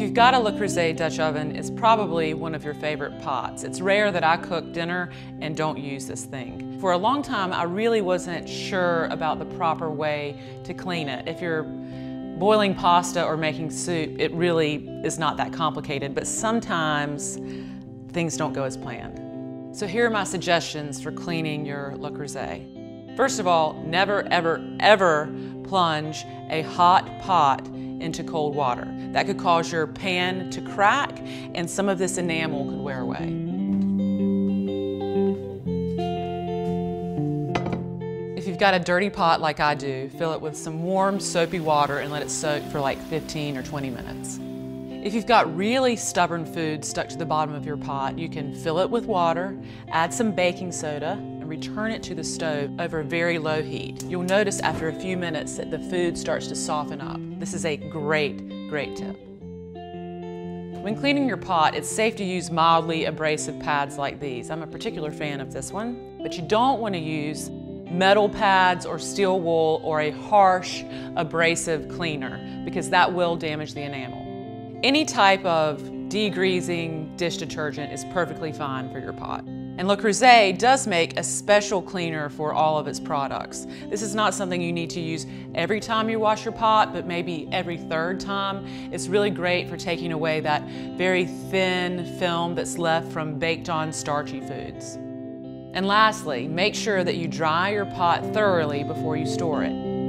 you've got a Le Creuset Dutch oven, it's probably one of your favorite pots. It's rare that I cook dinner and don't use this thing. For a long time, I really wasn't sure about the proper way to clean it. If you're boiling pasta or making soup, it really is not that complicated, but sometimes things don't go as planned. So here are my suggestions for cleaning your Le Creuset. First of all, never, ever, ever plunge a hot pot into cold water. That could cause your pan to crack and some of this enamel could wear away. If you've got a dirty pot like I do, fill it with some warm soapy water and let it soak for like 15 or 20 minutes. If you've got really stubborn food stuck to the bottom of your pot, you can fill it with water, add some baking soda, and return it to the stove over very low heat. You'll notice after a few minutes that the food starts to soften up. This is a great, great tip. When cleaning your pot, it's safe to use mildly abrasive pads like these. I'm a particular fan of this one, but you don't want to use metal pads or steel wool or a harsh abrasive cleaner because that will damage the enamel. Any type of degreasing dish detergent is perfectly fine for your pot. And Le Creuset does make a special cleaner for all of its products. This is not something you need to use every time you wash your pot, but maybe every third time. It's really great for taking away that very thin film that's left from baked on starchy foods. And lastly, make sure that you dry your pot thoroughly before you store it.